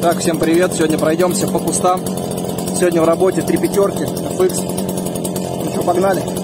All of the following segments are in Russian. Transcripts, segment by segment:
Так, всем привет. Сегодня пройдемся по кустам. Сегодня в работе три пятерки, FX. Ну что, погнали?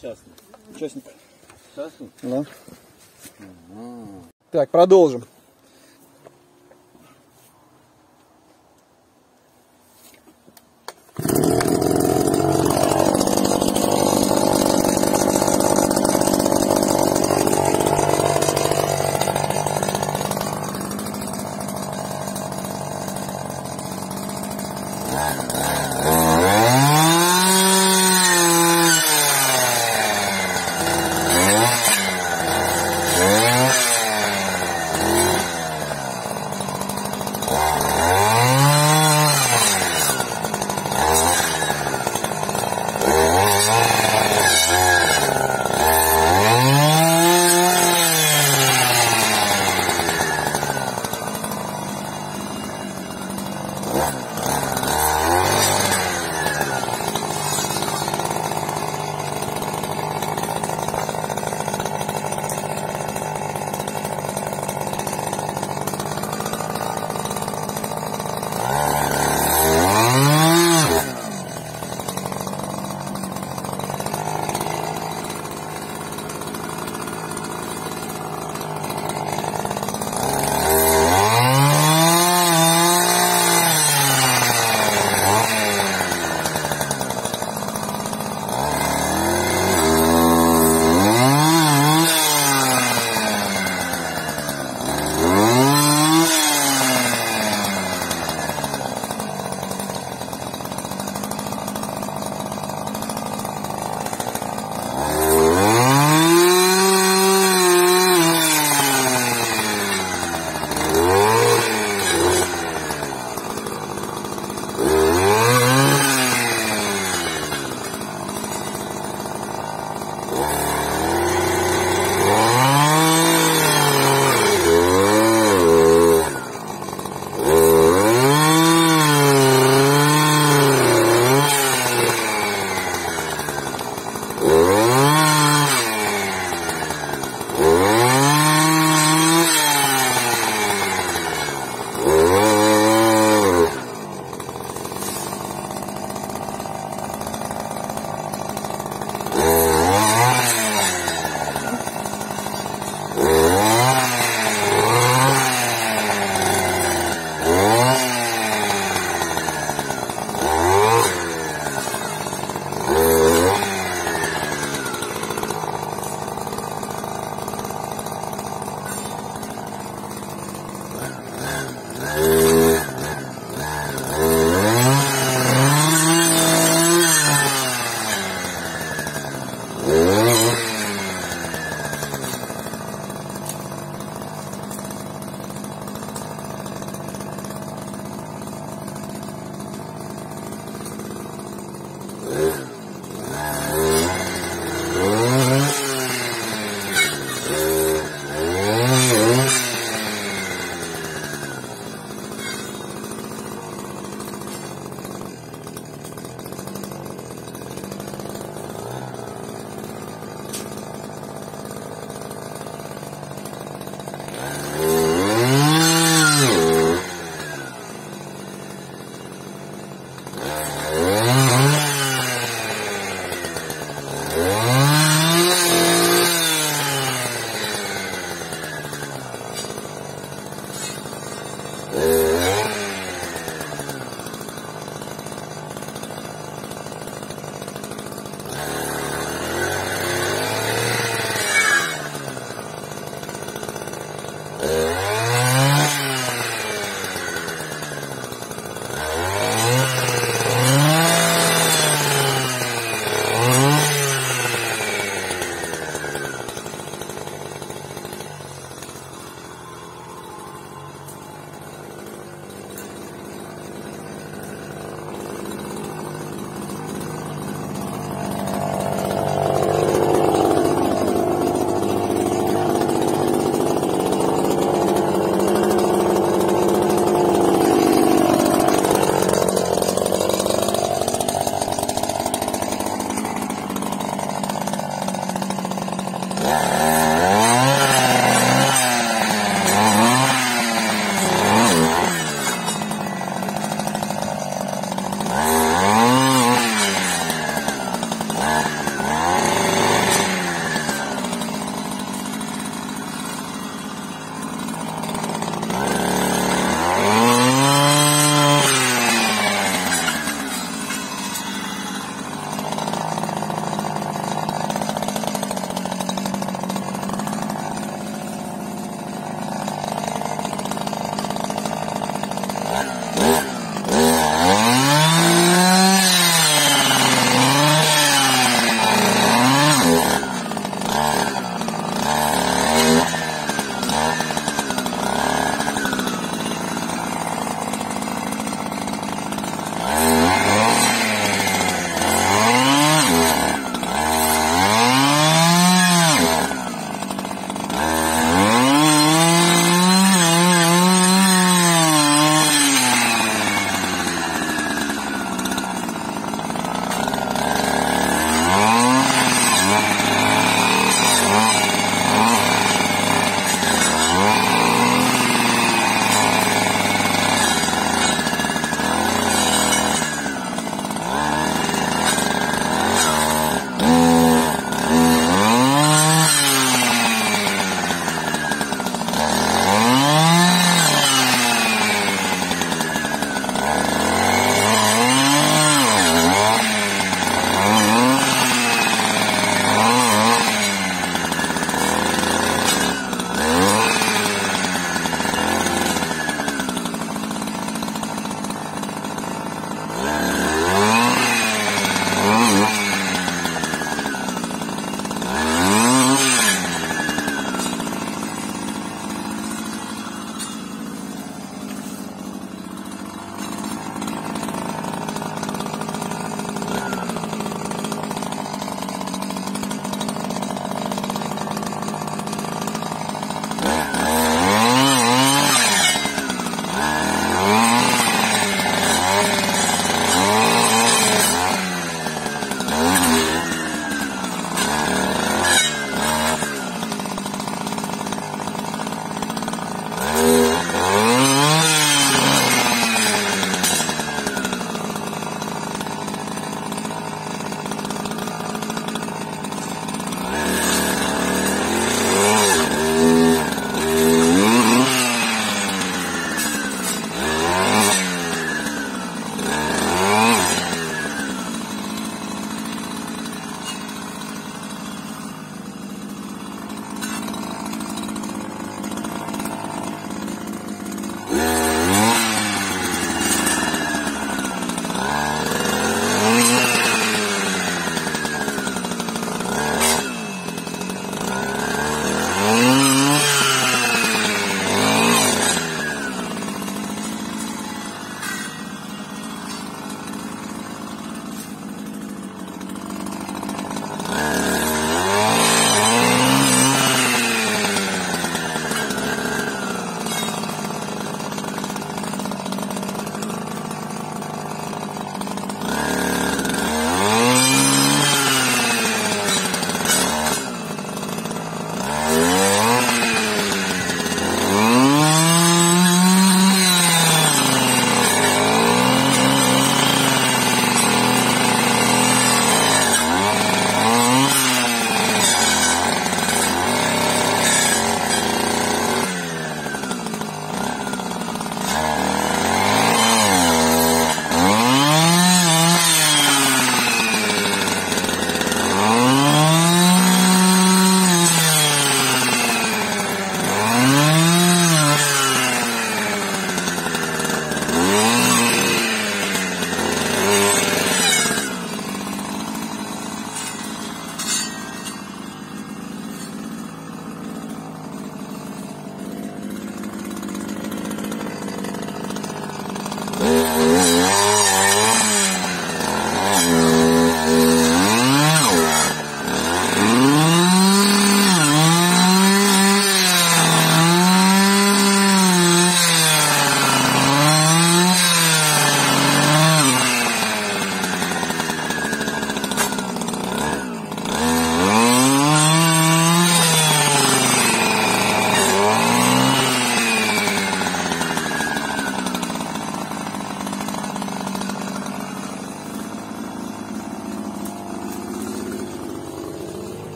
Частно? Участник. Частно? Да. Так, продолжим.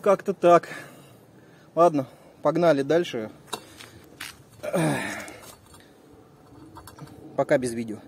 Как-то так. Ладно, погнали дальше. Пока без видео.